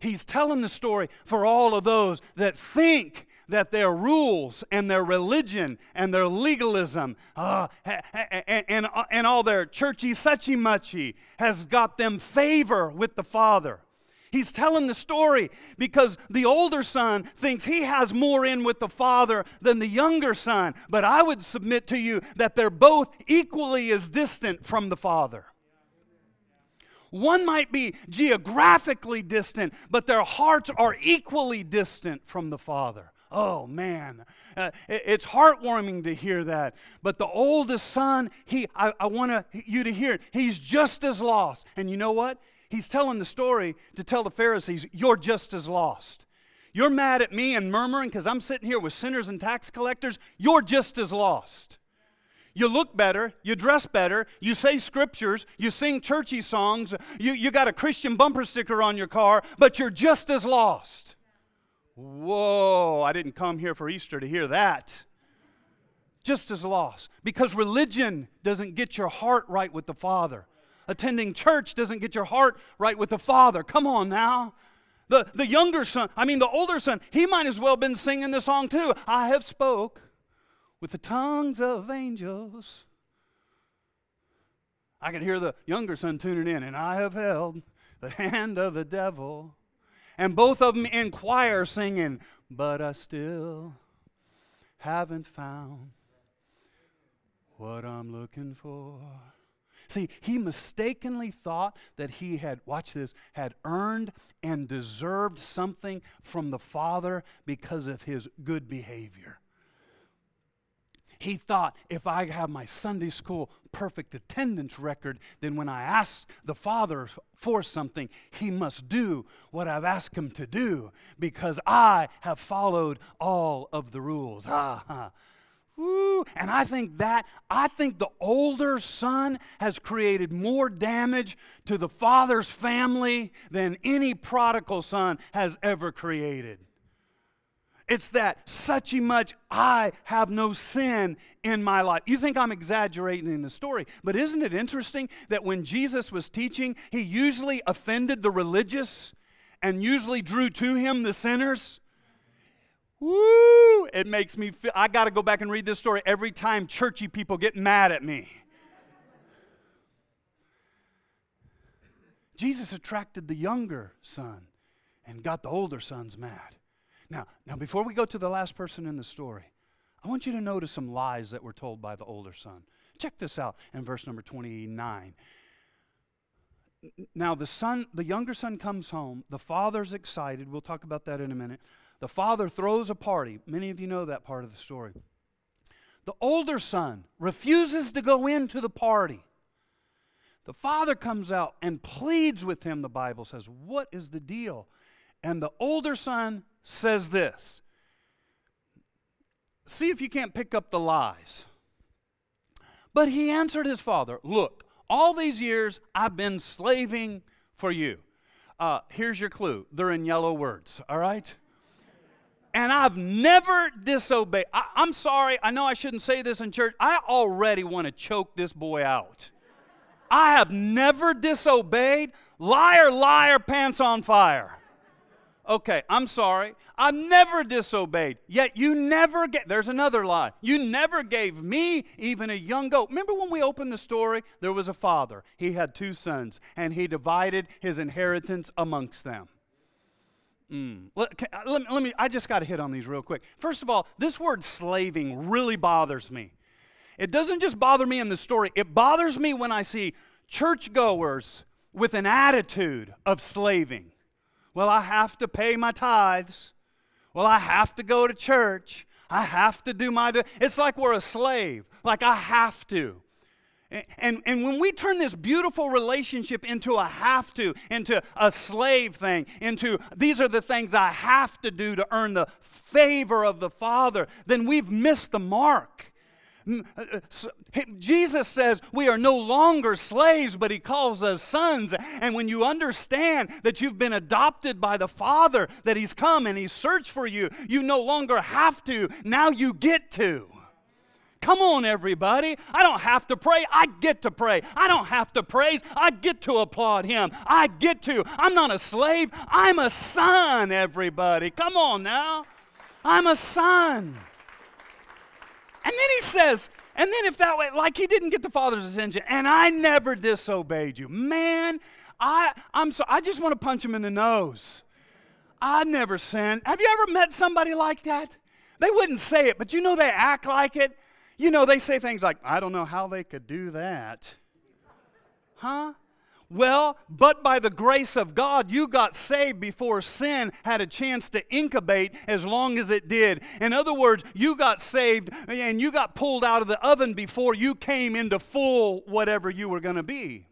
He's telling the story for all of those that think that their rules and their religion and their legalism uh, and, and, and all their churchy suchy muchy has got them favor with the Father. He's telling the story because the older son thinks he has more in with the father than the younger son. But I would submit to you that they're both equally as distant from the father. One might be geographically distant, but their hearts are equally distant from the Father. Oh man, uh, it, it's heartwarming to hear that. But the oldest son, he, I, I want you to hear it. He's just as lost. And you know what? He's telling the story to tell the Pharisees, you're just as lost. You're mad at me and murmuring because I'm sitting here with sinners and tax collectors. You're just as lost. You look better, you dress better, you say scriptures, you sing churchy songs, you, you got a Christian bumper sticker on your car, but you're just as lost. Whoa, I didn't come here for Easter to hear that. Just as lost. Because religion doesn't get your heart right with the Father. Attending church doesn't get your heart right with the Father. Come on now. The, the younger son, I mean the older son, he might as well have been singing the song too. I have spoke with the tongues of angels. I could hear the younger son tuning in, and I have held the hand of the devil. And both of them in choir singing, but I still haven't found what I'm looking for. See, he mistakenly thought that he had, watch this, had earned and deserved something from the Father because of his good behavior. He thought if I have my Sunday school perfect attendance record, then when I ask the Father for something, He must do what I've asked Him to do because I have followed all of the rules. Ah, Woo. And I think that, I think the older son has created more damage to the father's family than any prodigal son has ever created. It's that suchy much I have no sin in my life. You think I'm exaggerating in the story, but isn't it interesting that when Jesus was teaching, he usually offended the religious and usually drew to him the sinners? Woo! It makes me feel, I got to go back and read this story every time churchy people get mad at me. Jesus attracted the younger son and got the older sons mad. Now, now before we go to the last person in the story, I want you to notice some lies that were told by the older son. Check this out in verse number 29. Now the son, the younger son comes home, the father's excited. We'll talk about that in a minute. The father throws a party. Many of you know that part of the story. The older son refuses to go into the party. The father comes out and pleads with him, the Bible says. What is the deal? And the older son says this See if you can't pick up the lies. But he answered his father, Look, all these years I've been slaving for you. Uh, here's your clue they're in yellow words, all right? And I've never disobeyed. I, am sorry, I know I shouldn't say this in church. I already want to choke this boy out. I have never disobeyed. Liar, liar, pants on fire. Okay, I'm sorry. I've never disobeyed. Yet you never get, there's another lie. You never gave me even a young goat. Remember when we opened the story? There was a father. He had two sons, and he divided his inheritance amongst them. Mm. Let, can, uh, let, me, let me, I just got to hit on these real quick. First of all, this word slaving really bothers me. It doesn't just bother me in the story, it bothers me when I see churchgoers with an attitude of slaving. Well, I have to pay my tithes. Well, I have to go to church. I have to do my. It's like we're a slave. Like I have to. And, and when we turn this beautiful relationship into a have to, into a slave thing, into these are the things I have to do to earn the favor of the Father, then we've missed the mark. Uh, uh, Jesus says we are no longer slaves, but He calls us sons. And when you understand that you've been adopted by the Father, that He's come and He's searched for you, you no longer have to, now you get to. Come on, everybody. I don't have to pray. I get to pray. I don't have to praise. I get to applaud Him. I get to. I'm not a slave. I'm a son, everybody. Come on now. I'm a son. And then he says, and then if that way, like he didn't get the father's attention, and I never disobeyed you. Man, I, I'm so, I just want to punch him in the nose. I never sinned. Have you ever met somebody like that? They wouldn't say it, but you know they act like it. You know, they say things like, I don't know how they could do that. Huh? Well, but by the grace of God, you got saved before sin had a chance to incubate as long as it did. In other words, you got saved and you got pulled out of the oven before you came into full whatever you were going to be.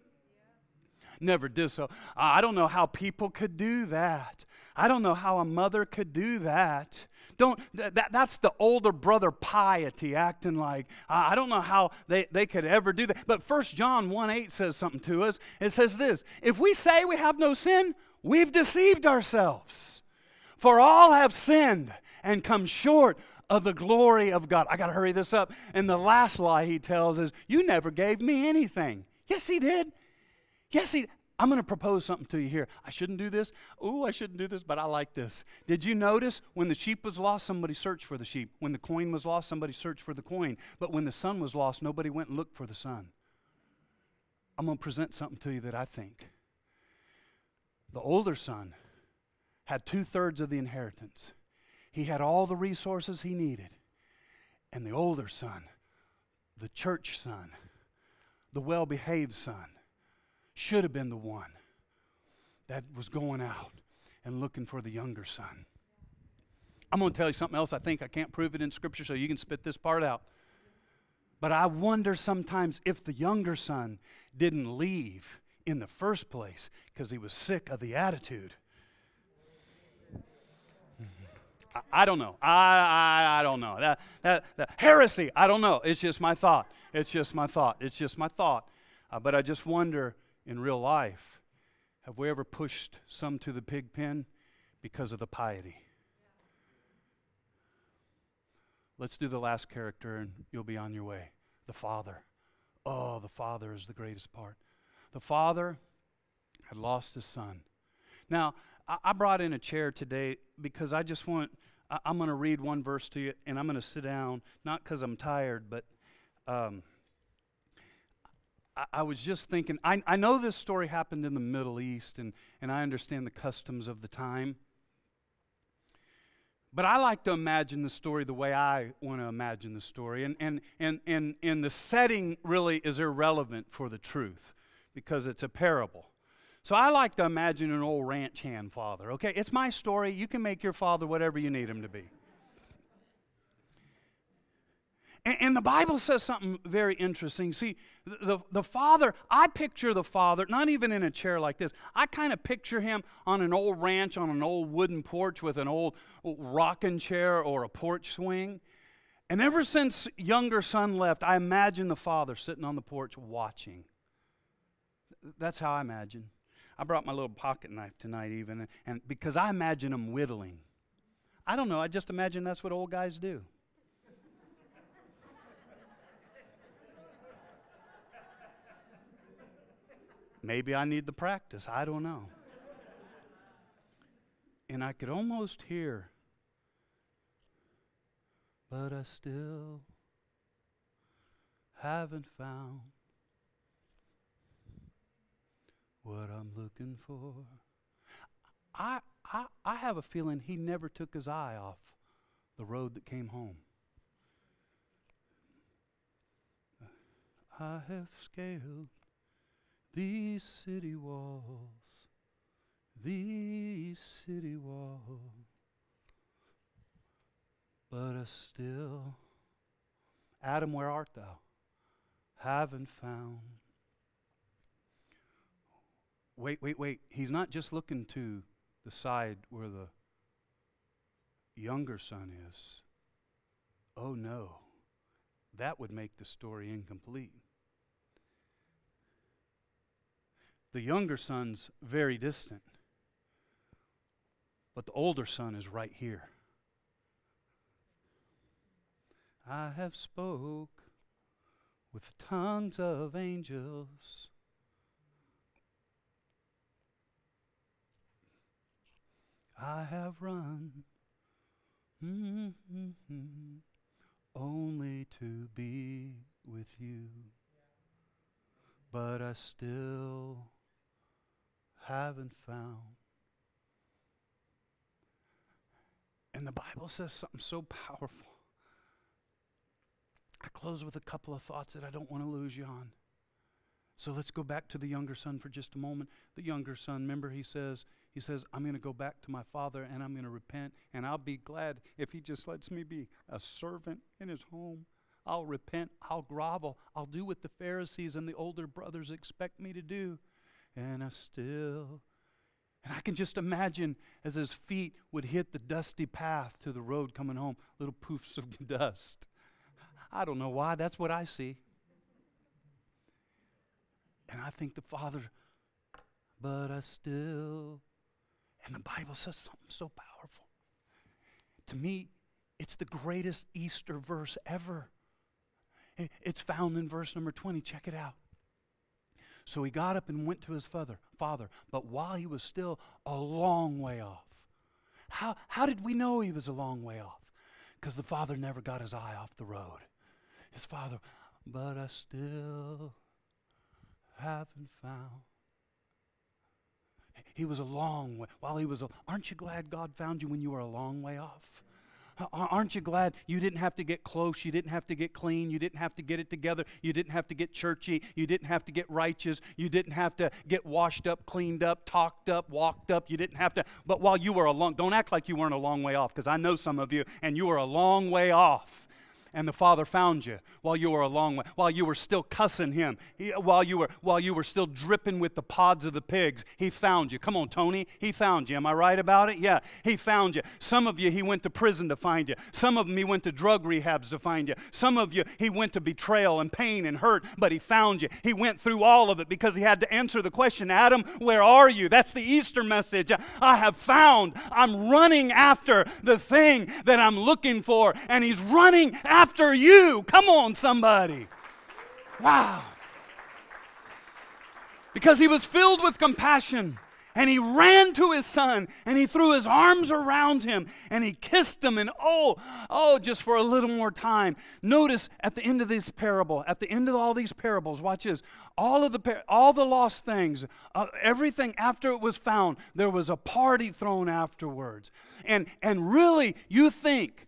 Never did so. I don't know how people could do that. I don't know how a mother could do that. Don't, that, that's the older brother piety acting like, I don't know how they, they could ever do that. But First John 1 8 says something to us. It says this If we say we have no sin, we've deceived ourselves. For all have sinned and come short of the glory of God. I got to hurry this up. And the last lie he tells is, You never gave me anything. Yes, he did. Yes, he I'm going to propose something to you here. I shouldn't do this. Oh, I shouldn't do this, but I like this. Did you notice when the sheep was lost, somebody searched for the sheep? When the coin was lost, somebody searched for the coin. But when the son was lost, nobody went and looked for the son. I'm going to present something to you that I think. The older son had two thirds of the inheritance, he had all the resources he needed. And the older son, the church son, the well behaved son, should have been the one that was going out and looking for the younger son. I'm going to tell you something else. I think I can't prove it in Scripture, so you can spit this part out. But I wonder sometimes if the younger son didn't leave in the first place because he was sick of the attitude. I, I don't know. I, I, I don't know. That, that, that heresy, I don't know. It's just my thought. It's just my thought. It's just my thought. Uh, but I just wonder in real life, have we ever pushed some to the pig pen because of the piety? Let's do the last character and you'll be on your way. The Father. Oh, the Father is the greatest part. The Father had lost his Son. Now, I, brought in a chair today because I just want, I, am going to read one verse to you and I'm going to sit down, not because I'm tired, but um, I, was just thinking, I, I know this story happened in the Middle East, and, and I understand the customs of the time. But I like to imagine the story the way I want to imagine the story. And, and, and, and, and the setting really is irrelevant for the truth because it's a parable. So I like to imagine an old ranch hand father. Okay, it's my story. You can make your father whatever you need him to be. And, and, the Bible says something very interesting. See, the, the father, I picture the father, not even in a chair like this. I kind of picture him on an old ranch on an old wooden porch with an old rocking chair or a porch swing. And ever since younger son left, I imagine the father sitting on the porch watching. That's how I imagine. I brought my little pocket knife tonight, even, and because I imagine him whittling. I don't know, I just imagine that's what old guys do. Maybe I need the practice. I don't know. And I could almost hear, but I still haven't found what I'm looking for. I, I, I have a feeling he never took his eye off the road that came home. I have scaled these city walls, these city walls, but I still, Adam, where art thou? Haven't found. Wait, wait, wait. He's not just looking to the side where the younger son is. Oh no, that would make the story incomplete. The younger son's very distant, but the older son is right here. I have spoke with tongues of angels. I have run mm-hmm, only to be with you, but I still haven't found. And the Bible says something so powerful. I close with a couple of thoughts that I don't want to lose you on. So let's go back to the younger son for just a moment. The younger son, remember, he says, he says, I'm going to go back to my father and I'm going to repent, and I'll be glad if he just lets me be a servant in his home. I'll repent, I'll grovel, I'll do what the Pharisees and the older brothers expect me to do. And I still, and I can just imagine as his feet would hit the dusty path to the road coming home, little poofs of dust. I don't know why, that's what I see. And I think the Father, but I still, and the Bible says something so powerful. To me, it's the greatest Easter verse ever. It's found in verse number 20. Check it out. So he got up and went to his father, father, but while he was still a long way off. How, how did we know he was a long way off? Because the father never got his eye off the road. His father, but I still haven't found. He was a long way. While he was a, aren't you glad God found you when you were a long way off? Aren't you glad you didn't have to get close? You didn't have to get clean. You didn't have to get it together. You didn't have to get churchy. You didn't have to get righteous. You didn't have to get washed up, cleaned up, talked up, walked up. You didn't have to. But while you were a long, don't act like you weren't a long way off because I know some of you and you were a long way off and the father found you while you were a long way while you were still cussing him while you were while you were still dripping with the pods of the pigs he found you. Come on tony he found you. Am i right about it? Yeah he found you. Some of you he went to prison to find you. Some of them he went to drug rehabs to find you. Some of you he went to betrayal and pain and hurt but he found you. He went through all of it because he had to answer the question adam where are you? That's the easter message. I have found i'm running after the thing that i'm looking for and he's running after after you. Come on, somebody. Wow. Because he was filled with compassion. And he ran to his son and he threw his arms around him and he kissed him. And oh, oh, just for a little more time. Notice at the end of this parable, at the end of all these parables, watch this. All of the all the lost things, uh, everything after it was found, there was a party thrown afterwards. And and really, you think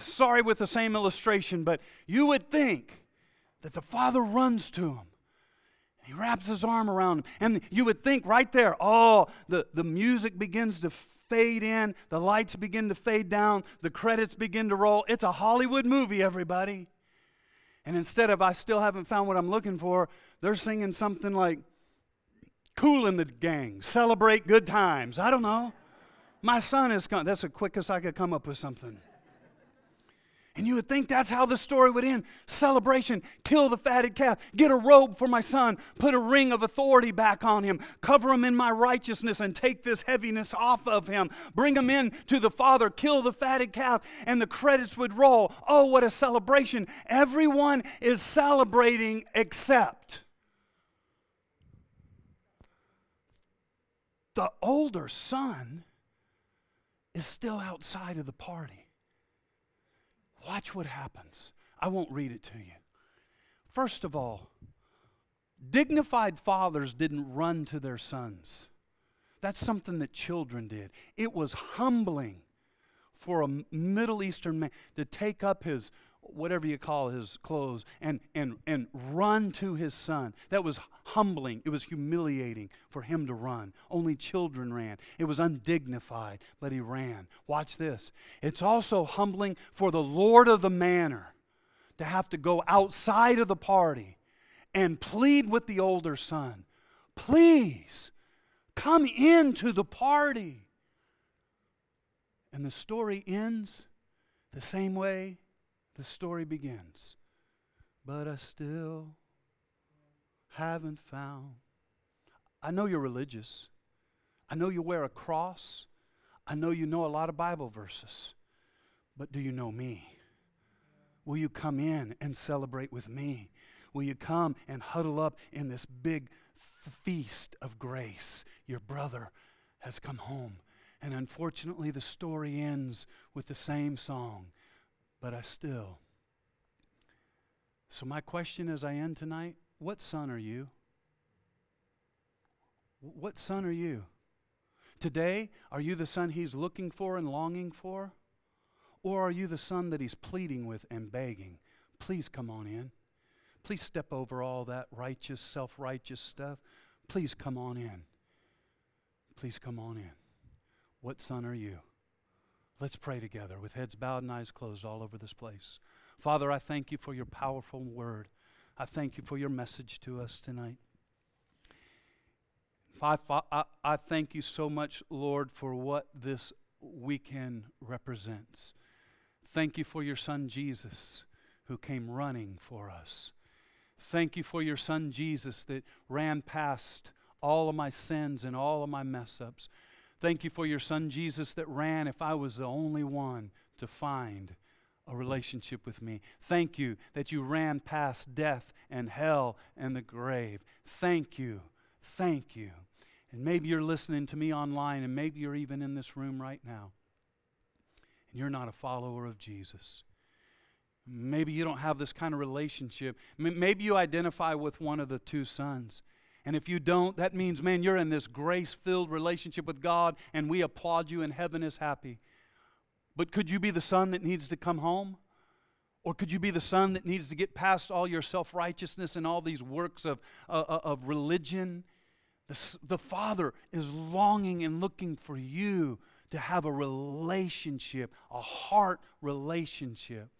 Sorry with the same illustration, but you would think that the father runs to him. He wraps his arm around him. And you would think right there, oh, the, the music begins to fade in, the lights begin to fade down, the credits begin to roll. It's a Hollywood movie, everybody. And instead of I still haven't found what I'm looking for, they're singing something like Kool and the Gang, celebrate good times. I don't know. My son is coming. That's the quickest I could come up with something. And you would think that's how the story would end. Celebration, kill the fatted calf, get a robe for my son, put a ring of authority back on him, cover him in my righteousness, and take this heaviness off of him. Bring him in to the Father, kill the fatted calf, and the credits would roll. Oh, what a celebration! Everyone is celebrating except the older son is still outside of the party. Watch what happens. I won't read it to you. First of all, dignified fathers didn't run to their sons. That's something that children did. It was humbling for a Middle Eastern man to take up his whatever you call his clothes and, and, and run to his son. That was humbling. It was humiliating for him to run. Only children ran. It was undignified, but he ran. Watch this. It's also humbling for the Lord of the manor to have to go outside of the party and plead with the older son please come into the party. And the story ends the same way the story begins. But I still haven't found. I know you're religious. I know you wear a cross. I know you know a lot of Bible verses. But do you know me? Will you come in and celebrate with me? Will you come and huddle up in this big feast of grace? Your brother has come home. And unfortunately, the story ends with the same song, but I still. So, my question as I end tonight what son are you? What son are you? Today, are you the son he's looking for and longing for? Or are you the son that he's pleading with and begging? Please come on in. Please step over all that righteous, self righteous stuff. Please come on in. Please come on in. What son are you? Let's pray together with heads bowed and eyes closed all over this place. Father, I thank you for your powerful word. I thank you for your message to us tonight. I, thank you so much, Lord, for what this weekend represents. Thank you for your son Jesus who came running for us. Thank you for your son Jesus that ran past all of my sins and all of my mess ups. Thank you for your son Jesus that ran if I was the only one to find a relationship with me. Thank you that you ran past death and hell and the grave. Thank you. Thank you. And maybe you're listening to me online, and maybe you're even in this room right now, and you're not a follower of Jesus. Maybe you don't have this kind of relationship. Maybe you identify with one of the two sons. And if you don't, that means, man, you're in this grace filled relationship with God, and we applaud you, and heaven is happy. But could you be the son that needs to come home? Or could you be the son that needs to get past all your self righteousness and all these works of, uh, uh, of religion? The, the Father is longing and looking for you to have a relationship, a heart relationship.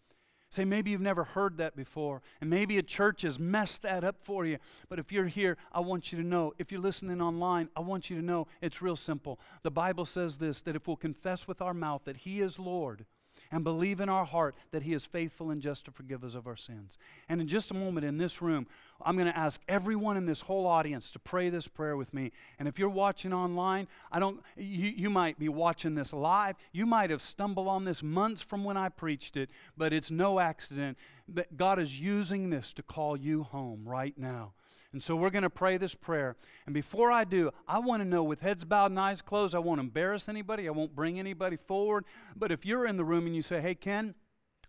Say, maybe you've never heard that before, and maybe a church has messed that up for you. But if you're here, I want you to know. If you're listening online, I want you to know it's real simple. The Bible says this that if we'll confess with our mouth that He is Lord, and believe in our heart that He is faithful and just to forgive us of our sins. And in just a moment in this room, I'm going to ask everyone in this whole audience to pray this prayer with me. And if you're watching online, I don't you, you might be watching this live. You might have stumbled on this months from when I preached it, but it's no accident that God is using this to call you home right now. And so we're going to pray this prayer. And before I do, I want to know with heads bowed and eyes closed, I won't embarrass anybody, I won't bring anybody forward. But if you're in the room and you say, hey, Ken,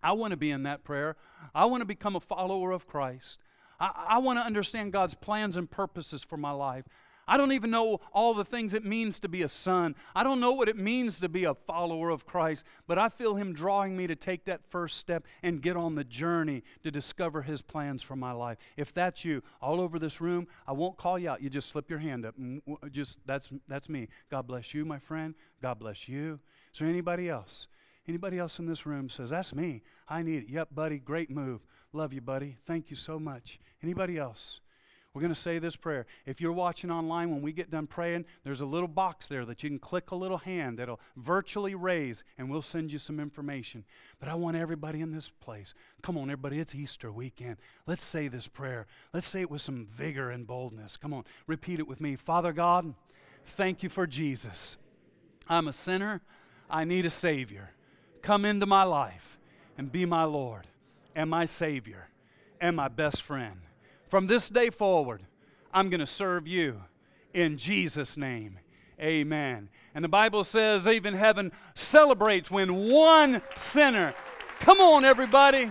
I want to be in that prayer, I want to become a follower of Christ. I, I want to understand God's plans and purposes for my life. I don't even know all the things it means to be a son. I don't know what it means to be a follower of Christ, but I feel Him drawing me to take that first step and get on the journey to discover His plans for my life. If that's you, all over this room, I won't call you out. You just slip your hand up. Mm, just that's that's me. God bless you, my friend. God bless you. Is there anybody else? Anybody else in this room says, That's me. I need it. Yep, buddy. Great move. Love you, buddy. Thank you so much. Anybody else? We're going to say this prayer. If you're watching online, when we get done praying, there's a little box there that you can click a little hand that'll virtually raise, and we'll send you some information. But I want everybody in this place. Come on, everybody, it's Easter weekend. Let's say this prayer. Let's say it with some vigor and boldness. Come on, repeat it with me. Father God, thank you for Jesus. I'm a sinner, I need a Savior. Come into my life and be my Lord and my Savior and my best friend. From this day forward, I'm going to serve you in Jesus' name. Amen. And the Bible says even heaven celebrates when one sinner, come on, everybody.